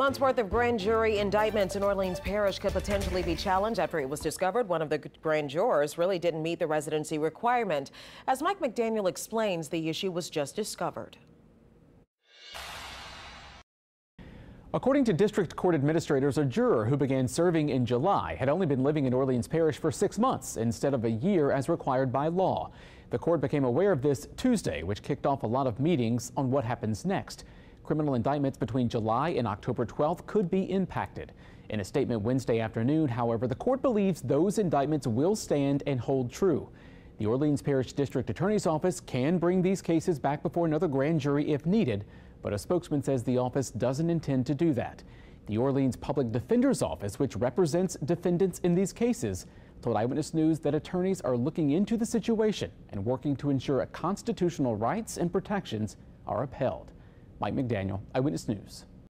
Months worth of grand jury indictments in Orleans Parish could potentially be challenged after it was discovered one of the grand jurors really didn't meet the residency requirement. As Mike McDaniel explains, the issue was just discovered. According to district court administrators, a juror who began serving in July had only been living in Orleans Parish for six months instead of a year as required by law. The court became aware of this Tuesday, which kicked off a lot of meetings on what happens next. Criminal indictments between July and October 12th could be impacted. In a statement Wednesday afternoon, however, the court believes those indictments will stand and hold true. The Orleans Parish District Attorney's Office can bring these cases back before another grand jury if needed, but a spokesman says the office doesn't intend to do that. The Orleans Public Defender's Office, which represents defendants in these cases, told Eyewitness News that attorneys are looking into the situation and working to ensure constitutional rights and protections are upheld. Mike McDaniel, Eyewitness News.